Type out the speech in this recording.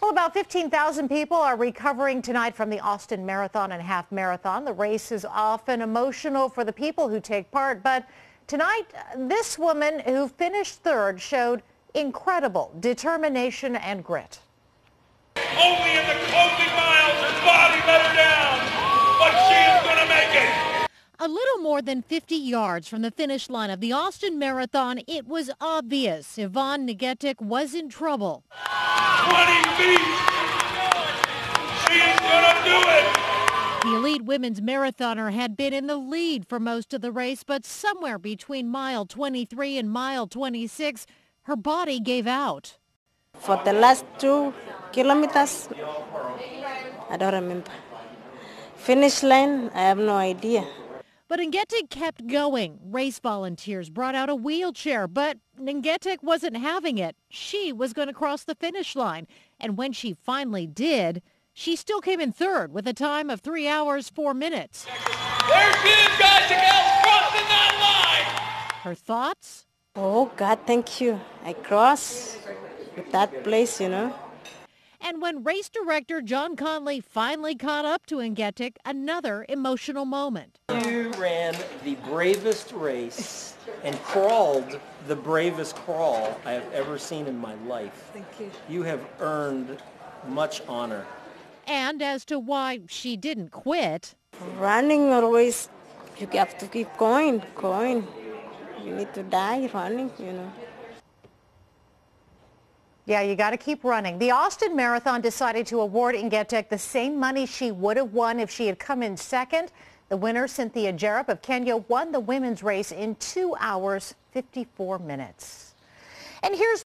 Well, about 15,000 people are recovering tonight from the Austin Marathon and Half Marathon. The race is often emotional for the people who take part, but tonight, this woman who finished third showed incredible determination and grit. Only in the closing miles her body let her down, but she is going to make it. A little more than 50 yards from the finish line of the Austin Marathon, it was obvious Hyvon Ngetich was in trouble. The elite women's marathoner had been in the lead for most of the race, but somewhere between mile 23 and mile 26, her body gave out. For the last two kilometers, I don't remember. Finish line, I have no idea. But Ngetich kept going. Race volunteers brought out a wheelchair, but Ngetich wasn't having it. She was going to cross the finish line. And when she finally did, she still came in third with a time of 3 hours 4 minutes. There she is, guys and gals, crossing that line. Her thoughts? Oh God, thank you. I cross with that place, you know. And when race director John Conley finally caught up to Ngetich, another emotional moment. You ran the bravest race and crawled the bravest crawl I have ever seen in my life. Thank you. You have earned much honor. And as to why she didn't quit, Running always, you have to keep going, going. You need to die running, you know. Yeah, you got to keep running. The Austin Marathon decided to award Ngetich the same money she would have won if she had come in second. The winner, Cynthia Jerop of Kenya, won the women's race in 2 hours 54 minutes. And here's